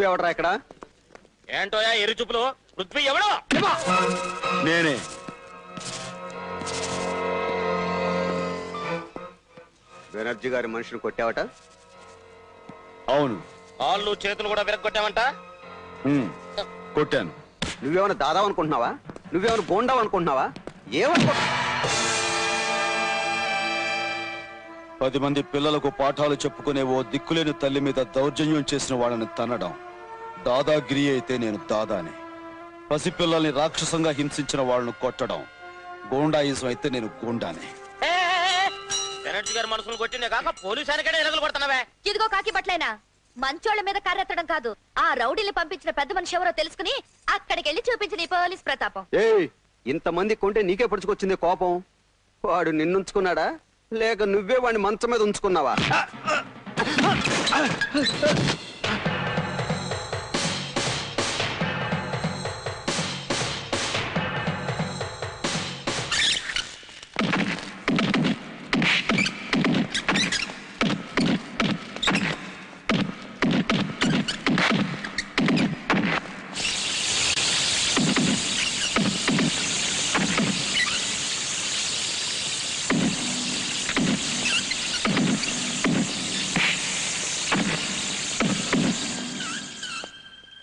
పృథ్వీ ఎవడరా ఇక్కడ? ఏంటోయా ఎరు చూపులు? పృథ్వీ ఎవడో? నేనే. బెనర్జీ గారి మనిషిని కొట్టావట? అవును. కాళ్ళు చేతులు కూడా విరగొట్టామంట ఉమ్, కొట్టాను. నువ్వేమైనా దాదావు అనుకుంటున్నావా? నువ్వేమైనా గోండావు అనుకుంటున్నావా? ఏమనుకో పది మంది పిల్లలకు పాఠాలు చెప్పుకునే ఓ దిక్కులేని తల్లి మీద దౌర్జన్యం చేసిన వాళ్ళని తన్నడం. దాదాగిరి అయితే నేను దాదానే. పసిపిల్లల్ని రాక్షసంగా హింసించిన వాళ్ళను కొట్టడం గోండాయిజం అయితే నేను గోండానే. బెనర్జీ గారి మనసులు కొట్టిందే కాక పోలీసు ఆయనకడే ఎరగలు కొడుతున్నావే? ఇదిగో కాకి బట్లైనా మంచోళ్ళ మీద కర్రెత్తడం కాదు. ఆ రౌడీని పంపించిన పెద్ద మనిషి ఎవరో తెలుసుకుని అక్కడికి వెళ్ళి చూపించిన పోలీస్ ప్రతాపం. ఏయ్ ఇంతమంది కొంటే నీకే పడుచుకొచ్చింది కోపం. వాడు నిన్నుంచుకున్నాడా? లేక నువ్వే వాడిని మంచం మీద ఉంచుకున్నావా?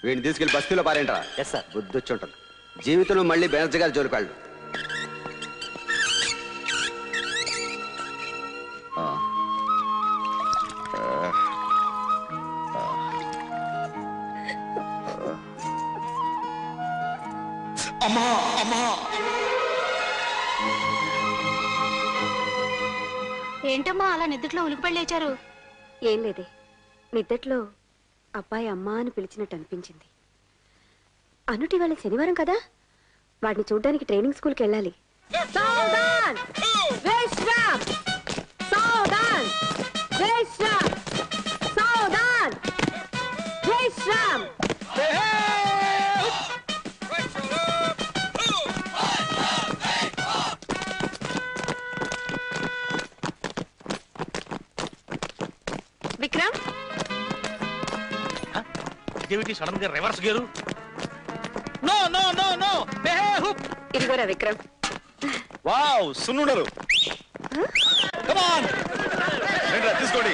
వీడిని తీసుకెళ్ళి బస్తీలో పారేంట్రా ఎస్ సార్ బుద్ధి వచ్చి ఉంటుంది జీవితంలో మళ్ళీ బెనర్జీ గారి జోలికాళ్ళు ఏంటమ్మా అలా నిద్రలో ఉలికి లేచారు? ఏం లేదే. నిద్దట్లో అబ్బాయి అమ్మా అని పిలిచినట్టు అనిపించింది. అనుటి వాళ్ళ శనివారం కదా? వాడిని చూడ్డానికి ట్రైనింగ్ స్కూల్కి వెళ్ళాలి. ఇదేమిటి సడన్గా reverse gear? No no no no. ఇదిగోరా విక్రమ్. వావ్ సున్నుండలు. Come on! రండిరా, తీసుకోండి.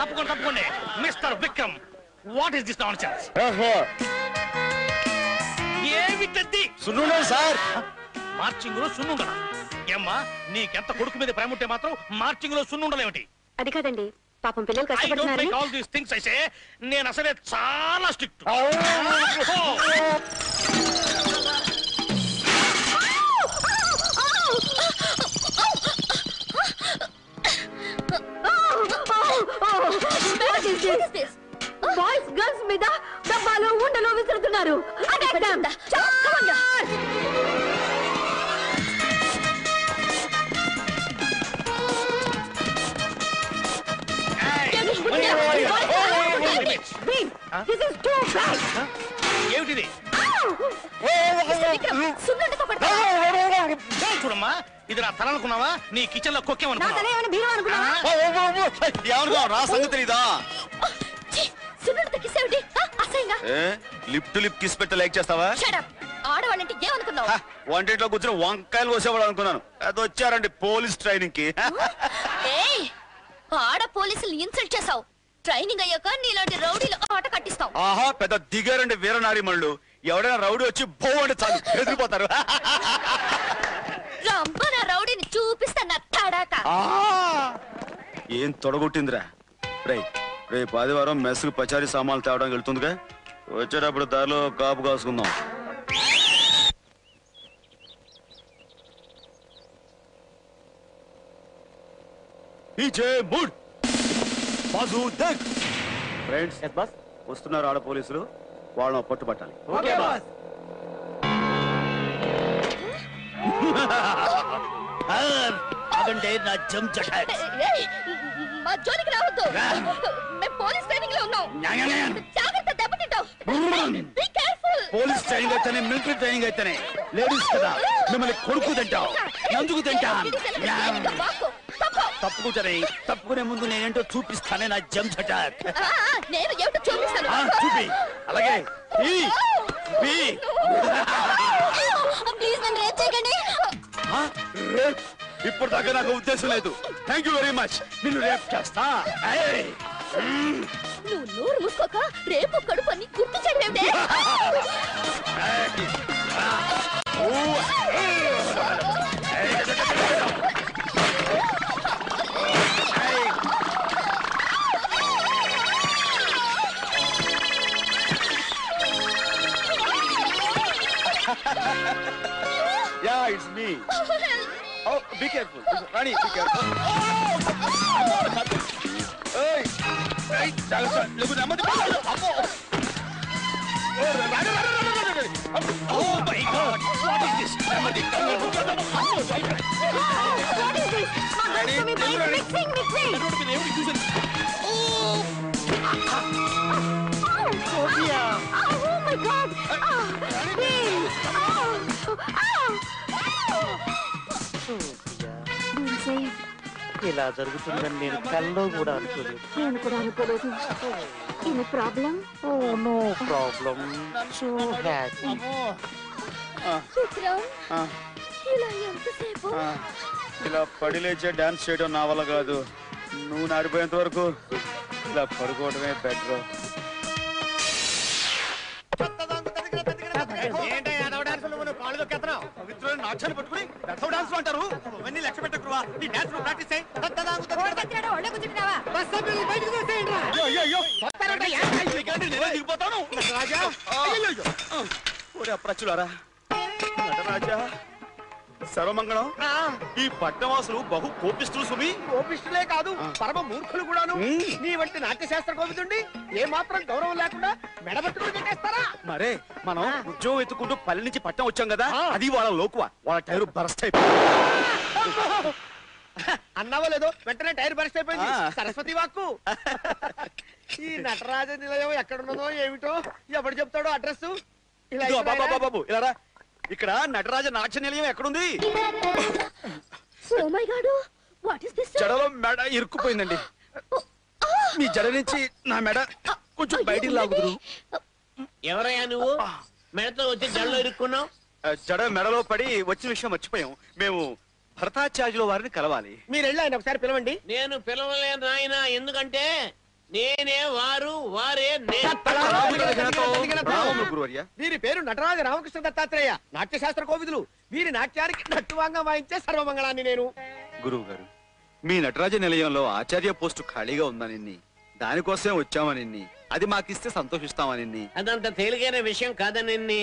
తప్పకుండా తప్పకుండా. Mister Vikram what is this nonsense ఏమిటది? సున్నుండలు సార్. మార్చింగ్లో సున్నుండలా? ఏమ్మా నీకెంత కొడుకు మీద ప్రేమ ఉంటే మాత్రం మార్చింగ్లో సున్నుండలేమిటి? అది కాదండి పాపం పిల్లలు లైక్ ఆల్ దీస్ థింగ్స్ అయితే నేను అసలే చాలా స్ట్రిక్ట్. బాయ్స్ గర్ల్స్ మీద డబ్బాలు ఉండలు విసురుతున్నారు. Attack them! Charge! This is too bad! ఏమిటిది సున్నుండతో కొడతావా? చూడమ్మా ఇది నా తల అనుకున్నావా నీ కిచెన్లో నా తల కొక్కేమనుకున్నావా ఏమైనా బీరం అనుకున్నావా ఎవరు రా సంగతి తెలీదా ఛీ, సున్నుండతో kiss ఏమిటి? ఆ, అసహ్యంగా a lip to lip kiss పెట్టి లైక్ చేస్తావా Shut up. ఆడవాళ్ళంటే ఏమనుకున్నావు హ, వంటింట్లో కూర్చొని వంకాయలు కోసేవాడు అనుకున్నాను అది వచ్చారండి పోలీస్ ట్రైనింగ్కి ఏయ్ ఆడ పోలీసులు ఇన్సల్ట్ చేసావు ట్రైనింగ్ అయ్యాక నీలాంటి రౌడీలు ఆట కట్టిస్తాం ఆహా పెద్ద దిగారండి వీరనారిమళ్ళు ఎవడైనా రౌడీ వచ్చి బో అంటే చాలు ఎదిరిపోతారు రౌడీని చూపిస్తా నా తడాక. ఆ! ఏం తొడగొట్టిందిరా? రే రేపు ఆదివారం మెస్కు పచారీ సామాన్లు తేవడానికి వెళ్తుందిగా? వచ్చేటప్పుడు దారిలో కాపు కాసుకుందాం. పీచే మూడ్. ఫ్రెండ్స్ బస్ వస్తున్నారు ఆడ పోలీసులు వాళ్ళని పట్టుబట్టాలి అదంటే నా జంప్ జటాక్ ఏయ్, మా జోలికి రావద్దు మేము పోలీస్ ట్రైనింగ్లో ఉన్నాం జాగ్రత్త బీ కేర్ఫుల్ పోలీస్ ట్రైనింగ్ అయితేనే మిలిటరీ ట్రైనింగ్ అయితేనే లేడీస్ కదా మిమ్మల్ని కొడుకు తింటాం ఎందుకు తింటాం బాకు తప్ప తప్పుకుంటారే తప్పుకునే ముందు నేనేంటో చూపిస్తానే నా జమ్ ఆ, నేను ఏమిటో చూపిస్తాను. ఆ, చూపి. అలాగే. ఈ, ఈ. ప్లీజ్ నన్ను రేప్ చేయకండి. ఆ, రేప్? ఇప్పుడు దాకా నాకు ఉద్దేశం లేదు. థ్యాంక్ యూ వెరీ మచ్ నిన్ను రేప్ చేస్తా. ఏయ్. నువ్వు నోరు మూసుకోక రేపు కడుపు అని గుర్తు ఓ Yeah, it's me. Oh, help me. Oh, be careful. Rani, be careful. Oh, hey! Hey! Chalo, chalo. Look, oh, I'm oh, oh my god! What is this? What is this? Oh My Rani, me by mixing, mixing! I don't know every season. Oh! Sophia! Oh, oh my god! Oh, ఇలా జరుగుతుందని నేను కల్లో కూడా అనుకోలేదు. నేను కూడా అనుకోలేదు. Any problem oh no problem. So happy. ఇలా ఎంతసేపు? ఇలా పడి లేచే డాన్స్ చేయడం నా వల్ల కాదు. నువ్వు నాడిపోయేంత వరకు ఇలా పడుకోవడమే బెటర్. దొక్కేస్తున్నావు పవిత్రులు నాట్యాలు పట్టుకుని రథం డాన్స్ అంటారు. ఇవన్నీ లక్ష పెట్టకురువా నీ డాన్స్ ప్రాక్టీస్ చేయి. దిగిపోతాను. రాజా ప్రచులారా రాజా సర్వమంగళం? ఈ పట్టణవాసులు బహు కోపిస్తులు సుమి. కోపిష్టులే కాదు పరమ మూర్ఖులు కూడాను. నీ వంటి నాట్యశాస్త్ర కోవిదుండి ఏ మాత్రం గౌరవం లేకుండా మెడబట్టుకుని మరే మనం ఉద్యోగం ఎత్తుకుంటూ పల్లె నుంచి పట్టణం వచ్చాం కదా. అది వాళ్ళ లోకువ. వాళ్ళ టైరు బరస్ట్ అయిపోయింది. అన్నావో లేదో వెంటనే టైర్ బరస్ట్ అయిపోయింది. సరస్వతి వాక్కు. ఈ నటరాజ నిలయం ఎక్కడున్నదో ఏమిటో ఎవడు చెప్తాడో అడ్రస్ ఇలా? బాబా బాబు ఇలా. ఇక్కడ నటరాజ నాట్య నిలయం ఎక్కడుంది ఓ my god what is this జడలో మెడ ఇరుక్కుపోయిందండి. మీ జడ నుంచి నా మెడ కొంచెం బయటికి లాగుదురు ఎవరయ్యా నువ్వు? మెడతో వచ్చి జల్లో ఇరుక్కున్నావు? ఆ, జడ మెడలో పడి వచ్చిన విషయం మర్చిపోయాం. మేము భరతాచార్యుల వారిని కలవాలి. మీరు వెళ్ళి ఆయన ఒకసారి పిలవండి. నేను పిలవలేదు నాయన ఎందుకంటే నేనే వారు వారే వీరి పేరు నటరాజ రామకృష్ణ దత్తాత్రేయ నాట్యశాస్త్ర కోవిదులు. వీరి నాట్యానికి నట్టువాంగా వాయించే సర్వమంగళాన్ని నేను. గురువు గారు మీ నటరాజ నిలయంలో ఆచార్య పోస్టు ఖాళీగా ఉందనిన్ని దానికోసం వచ్చామనిన్ని అది మాకిస్తే సంతోషిస్తామనిన్ని. అదంత తేలికైన విషయం కాదనండి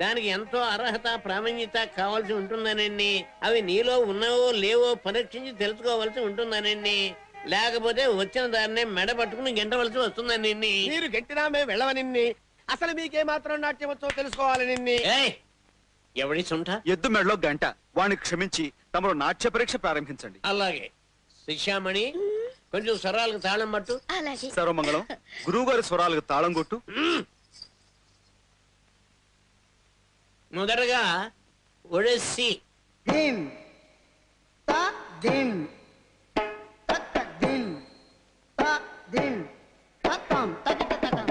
దానికి ఎంతో అర్హత ప్రామాణ్యత కావాల్సి ఉంటుందనండి అవి నీలో ఉన్నావో లేవో పరీక్షించి తెలుసుకోవాల్సి ఉంటుందనండి లేకపోతే వచ్చిన దాన్నే మెడ పట్టుకుని గెంటవలసి వస్తుందనండి మీరు గట్టినా మేము వెళ్ళవనిన్ని అసలు మీకే మాత్రం నాట్యం వచ్చో తెలుసుకోవాలని ఏయ్! ఎవడి సుంఠ ఎద్దు మెడలో గంట. వాణ్ణి క్షమించి తమరు నాట్య పరీక్ష ప్రారంభించండి. అలాగే. శిక్షామణి కొంచెం స్వరాలకు తాళం పట్టు. అలాగే. సర్వమంగళం గురువు గారి స్వరాలకు తాళం కొట్టు. మొదటగా ఒడెస్సి. ta din దిన్ తాం తక తక తక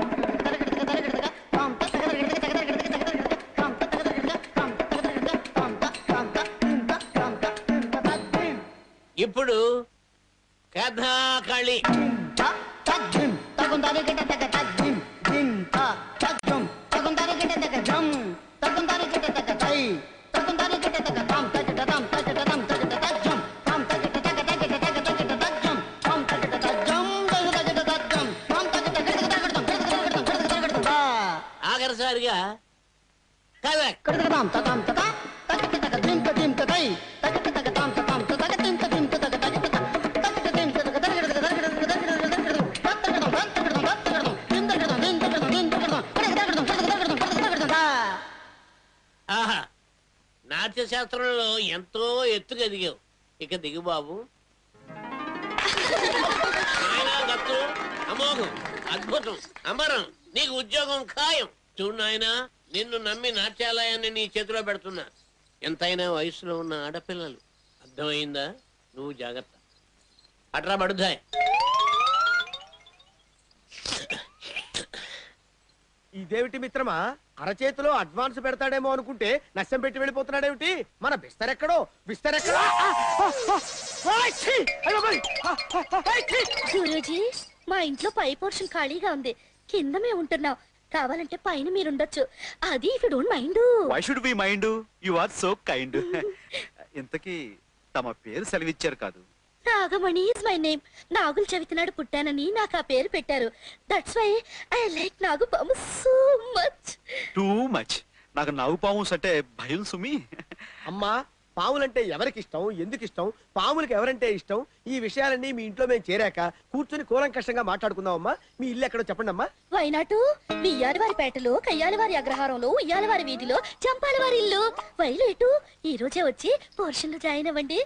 ఇప్పుడు కథాకళి గిట్ట తగ్గ జం గిట్ట తగ్గ తై గిట్ట తగ్గ తాం కథక్ కడతకదాం తతాం తత తకటక దిం తదిం తతై తకటక తాం తతాం తతక దిం తదిం తతక తకట తకట దిం తతక తకట తకట తకట తకట తకట దిం తకట దిం తకట దిం తకట తకట తకట తకట ఆహా నాట్య శాస్త్రంలో ఎంతో ఎత్తుకు ఎదిగావు. ఇక దిగు బాబు. నాయనా దత్తు అమోఘం అద్భుతం అమరం నీకు ఉద్యోగం ఖాయం. చూడు నాయనా నిన్ను నమ్మి నాట్యాలయాన్ని నీ చేతిలో పెడుతున్నా. ఎంతైనా వయసులో ఉన్న ఆడపిల్లలు. అర్థమైందా? నువ్వు జాగ్రత్త. అట్రా పడుద్దాయి ఇదేమిటి మిత్రమా? అరచేతిలో అడ్వాన్స్ పెడతాడేమో అనుకుంటే నష్టం పెట్టి వెళ్ళిపోతున్నాడేమిటి? మన బిస్తరెక్కడో బిస్తరెక్కడో మా ఇంట్లో పై పోర్షన్ ఖాళీగా ఉంది. కింద మేము ఉంటున్నాం కావాలంటే పైన మీరుండొచ్చు. అది if don't mind. Why should be mind you are so kind ఇంతకీ తమ పేరు సెలవిచ్చారు కాదు. నాగమణి ఇస్ మై నేమ్ నాగుల చవితినాడు పుట్టానని నాకు ఆ పేరు పెట్టారు. దట్స్ వై ఐ లైక్ నాగుపాము సో మచ్ టూ మచ్ నాకు నవ్వు పాము అంటే భయం సుమి. అమ్మా పాములంటే ఎవరికి ఇష్టం ఎందుకు ఇష్టం పాములకి ఎవరంటే ఇష్టం? ఈ విషయాలన్నీ మీ ఇంట్లో మేము చేరాక కూర్చుని కూలంకషంగా మాట్లాడుకుందామమ్మా. మీ ఇల్లు ఎక్కడో చెప్పండి అమ్మా వైనాటు వియ్యాలవారి పేటలో కయ్యాలవారి అగ్రహారంలో ఉయ్యాలవారి వీధిలో చంపాలవారి ఇల్లు. వైలేటు ఈ రోజే వచ్చి పోర్షన్లు జాయిన్ అవ్వండి.